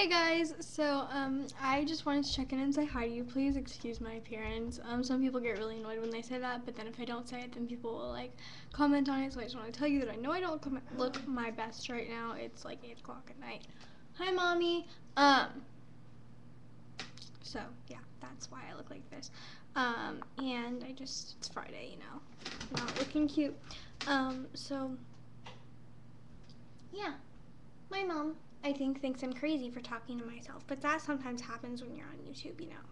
Hey guys, so um, I just wanted to check in and say hi to you. Please excuse my appearance. Um, some people get really annoyed when they say that, but then if I don't say it, then people will like comment on it. So I just want to tell you that I know I don't look my best right now. It's like eight o'clock at night. Hi, mommy. Um. So yeah, that's why I look like this. Um, and I just it's Friday, you know, not looking cute. Um, so yeah, my mom. I think thinks I'm crazy for talking to myself, but that sometimes happens when you're on YouTube, you know.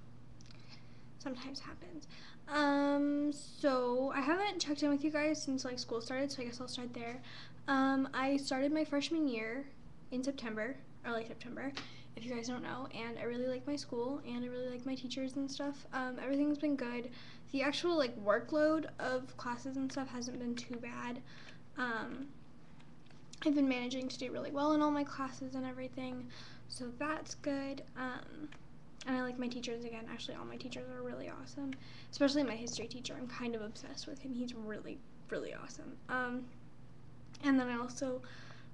Sometimes happens. Um, so I haven't checked in with you guys since like school started, so I guess I'll start there. Um, I started my freshman year in September, early September, if you guys don't know, and I really like my school and I really like my teachers and stuff. Um, everything's been good. The actual like workload of classes and stuff hasn't been too bad. Um, I've been managing to do really well in all my classes and everything, so that's good. Um, and I like my teachers again. Actually, all my teachers are really awesome, especially my history teacher. I'm kind of obsessed with him. He's really, really awesome. Um, and then I also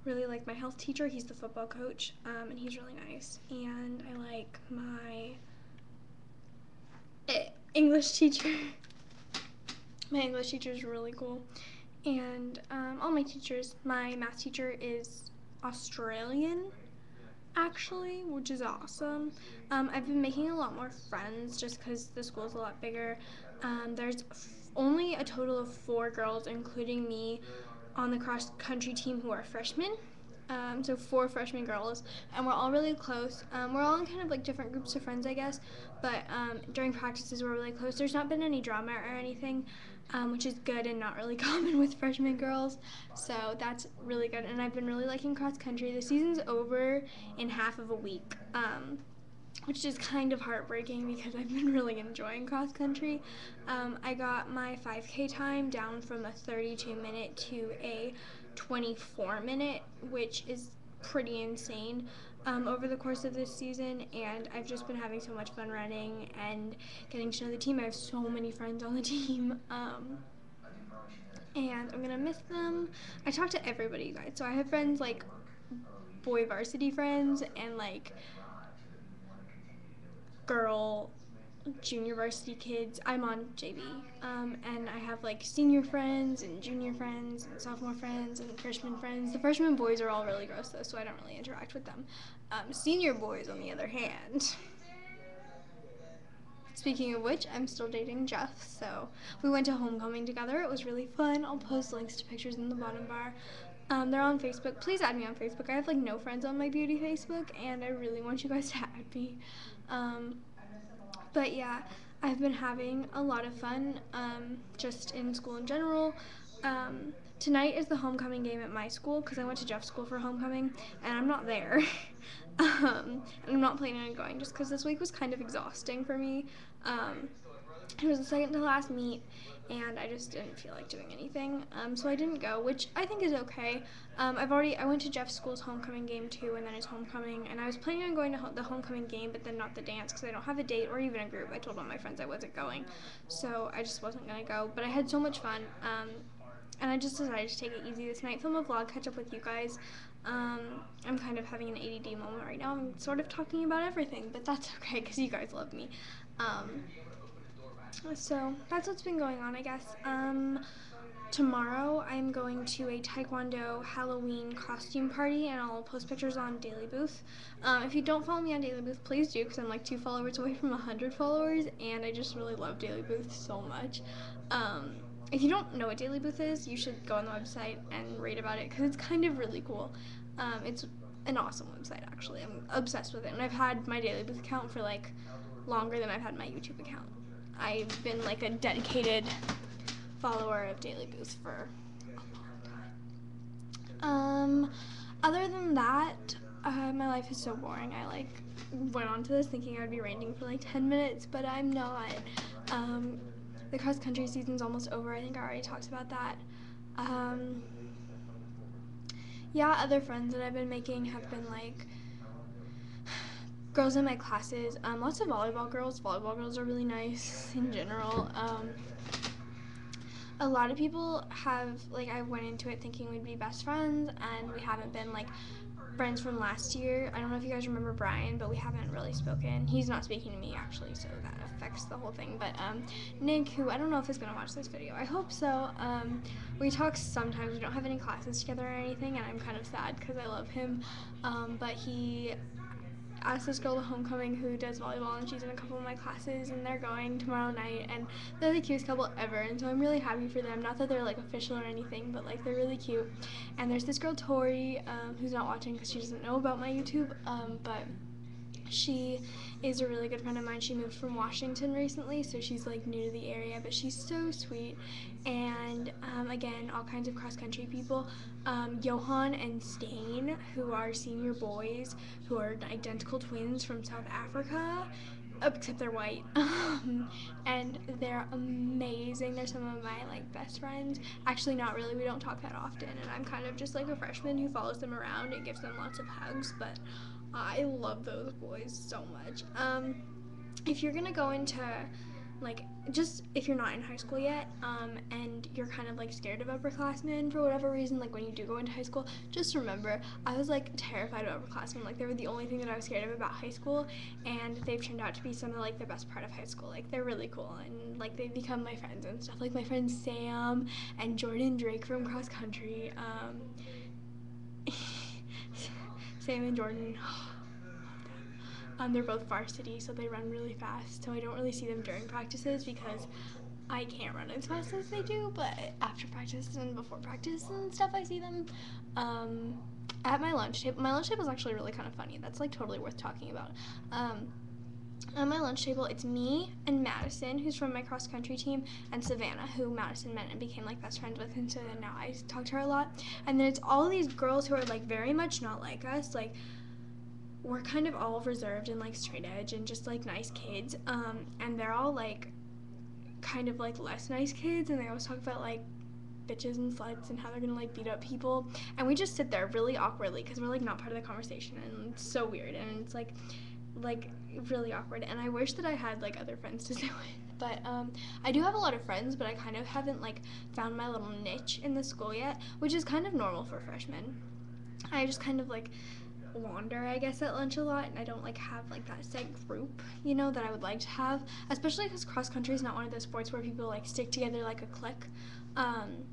really like my health teacher. He's the football coach, um, and he's really nice. And I like my eh, English teacher. my English teacher is really cool and um, all my teachers. My math teacher is Australian, actually, which is awesome. Um, I've been making a lot more friends just because the school is a lot bigger. Um, there's only a total of four girls, including me, on the cross country team who are freshmen. Um, so four freshman girls, and we're all really close. Um, we're all in kind of like different groups of friends, I guess. But um, during practices, we're really close. There's not been any drama or anything um, which is good and not really common with freshman girls. So that's really good. And I've been really liking cross country. The season's over in half of a week. Which is kind of heartbreaking because I've been really enjoying cross country. Um, I got my 5K time down from a 32 minute to a 24 minute, which is pretty insane um, over the course of this season, and I've just been having so much fun running and getting to know the team. I have so many friends on the team. Um, and I'm gonna miss them. I talk to everybody, guys. So I have friends like boy varsity friends and like girl junior varsity kids. I'm on JV, um, and I have like senior friends and junior friends and sophomore friends and freshman friends. The freshman boys are all really gross though, so I don't really interact with them. Um, senior boys, on the other hand. Speaking of which, I'm still dating Jeff, so we went to homecoming together. It was really fun. I'll post links to pictures in the bottom bar. Um, they're on Facebook. Please add me on Facebook. I have like no friends on my beauty Facebook, and I really want you guys to add me. Um, but yeah, I've been having a lot of fun um, just in school in general. Um, tonight is the homecoming game at my school because I went to Jeff's school for homecoming and I'm not there. um, and I'm not planning on going just because this week was kind of exhausting for me. Um, it was the second to last meet and I just didn't feel like doing anything. Um, so I didn't go, which I think is okay. Um, I've already I went to Jeff's school's homecoming game too, and then his homecoming, and I was planning on going to ho- the homecoming game, but then not the dance because I don't have a date or even a group. I told all my friends I wasn't going, so I just wasn't gonna go. But I had so much fun, um, and I just decided to take it easy this night, film a vlog, catch up with you guys. Um, I'm kind of having an ADD moment right now. I'm sort of talking about everything, but that's okay because you guys love me. So that's what's been going on, I guess. Um, tomorrow I'm going to a Taekwondo Halloween costume party, and I'll post pictures on Daily Booth. Um, if you don't follow me on Daily Booth, please do, because I'm like two followers away from 100 followers, and I just really love Daily Booth so much. Um, if you don't know what Daily Booth is, you should go on the website and read about it, because it's kind of really cool. Um, it's an awesome website, actually. I'm obsessed with it, and I've had my Daily Booth account for like longer than I've had my YouTube account. I've been like a dedicated follower of Daily Booth for. Um, other than that, uh, my life is so boring. I like went on to this thinking I'd be ranting for like 10 minutes, but I'm not. Um, the cross country season's almost over. I think I already talked about that. Um, yeah, other friends that I've been making have been like girls in my classes. Um, lots of volleyball girls. Volleyball girls are really nice in general. Um, a lot of people have like I went into it thinking we'd be best friends, and we haven't been like friends from last year. I don't know if you guys remember Brian, but we haven't really spoken. He's not speaking to me actually, so that affects the whole thing. But um, Nick, who I don't know if he's gonna watch this video, I hope so. Um, we talk sometimes. We don't have any classes together or anything, and I'm kind of sad because I love him. Um, but he asked this girl to homecoming who does volleyball and she's in a couple of my classes and they're going tomorrow night and they're the cutest couple ever and so I'm really happy for them. Not that they're like official or anything, but like they're really cute. And there's this girl Tori um, who's not watching because she doesn't know about my YouTube, um, but she is a really good friend of mine. She moved from Washington recently, so she's like new to the area, but she's so sweet. And um, again, all kinds of cross country people. Um, Johan and Stain, who are senior boys, who are identical twins from South Africa, except they're white. Um, and they're amazing. They're some of my like best friends. Actually, not really. We don't talk that often, and I'm kind of just like a freshman who follows them around and gives them lots of hugs, but. I love those boys so much. Um, if you're gonna go into like just if you're not in high school yet um, and you're kind of like scared of upperclassmen for whatever reason like when you do go into high school just remember i was like terrified of upperclassmen. Like they were the only thing that i was scared of about high school and they've turned out to be some of like the best part of high school. Like they're really cool and like they've become my friends and stuff. Like my friend sam and jordan drake from cross country um, sam and jordan Um, they're both varsity, so they run really fast. So I don't really see them during practices because I can't run as fast as they do. But after practice and before practice and stuff, I see them. Um, at my lunch table, my lunch table is actually really kind of funny. That's like totally worth talking about. Um, at my lunch table, it's me and Madison, who's from my cross country team, and Savannah, who Madison met and became like best friends with, and so then now I talk to her a lot. And then it's all these girls who are like very much not like us, like we're kind of all reserved and like straight edge and just like nice kids. Um, and they're all like kind of like less nice kids, and they always talk about like bitches and sluts and how they're gonna like beat up people. And we just sit there really awkwardly because we're like not part of the conversation, and it's so weird. And it's like like really awkward and i wish that i had like other friends to sit with but um, i do have a lot of friends but i kind of haven't like found my little niche in the school yet which is kind of normal for freshmen. I just kind of like wander I guess at lunch a lot and I don't like have like that set group you know that I would like to have especially because cross country is not one of those sports where people like stick together like a clique. Um,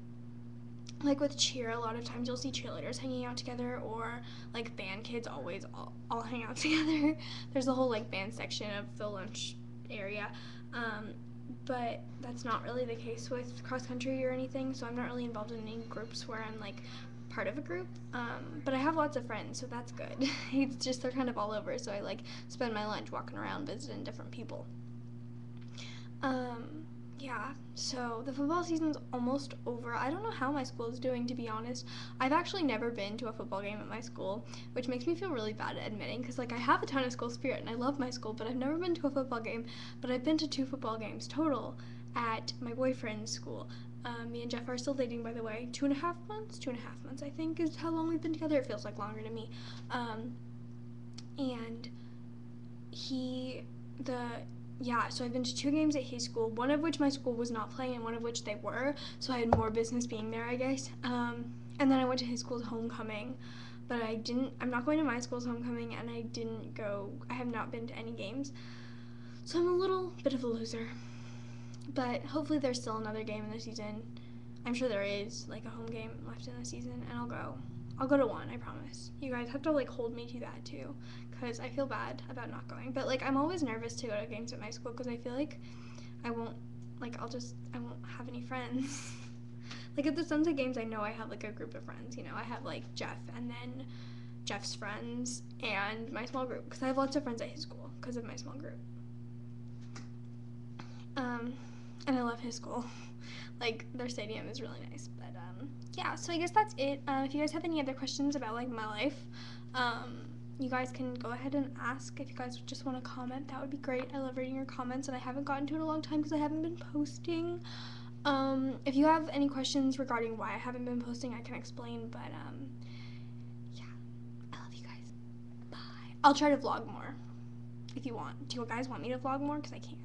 like with cheer a lot of times you'll see cheerleaders hanging out together or like band kids always all, all hang out together there's a whole like band section of the lunch area um, but that's not really the case with cross country or anything so i'm not really involved in any groups where i'm like part of a group. Um, but I have lots of friends, so that's good. it's just they're kind of all over, so I like spend my lunch walking around visiting different people. Um, yeah, so the football season's almost over. I don't know how my school is doing, to be honest. I've actually never been to a football game at my school, which makes me feel really bad at admitting because, like, I have a ton of school spirit and I love my school, but I've never been to a football game. But I've been to two football games total at my boyfriend's school. Um, me and Jeff are still dating, by the way. Two and a half months? Two and a half months, I think, is how long we've been together. It feels like longer to me. Um, and he, the, yeah, so I've been to two games at his school, one of which my school was not playing and one of which they were. So I had more business being there, I guess. Um, and then I went to his school's homecoming. But I didn't, I'm not going to my school's homecoming and I didn't go, I have not been to any games. So I'm a little bit of a loser. But hopefully there's still another game in the season. I'm sure there is like a home game left in the season, and I'll go. I'll go to one. I promise. You guys have to like hold me to that too, because I feel bad about not going. But like I'm always nervous to go to games at my school because I feel like I won't like I'll just I won't have any friends. like at the Sunset games, I know I have like a group of friends. You know, I have like Jeff and then Jeff's friends and my small group because I have lots of friends at his school because of my small group. Um, and I love his school. Like their stadium is really nice. But um, yeah, so I guess that's it. Um, if you guys have any other questions about like my life, um, you guys can go ahead and ask. If you guys just want to comment, that would be great. I love reading your comments, and I haven't gotten to it in a long time because I haven't been posting. Um, if you have any questions regarding why I haven't been posting, I can explain. But um, yeah, I love you guys. Bye. I'll try to vlog more if you want. Do you guys want me to vlog more? Because I can't.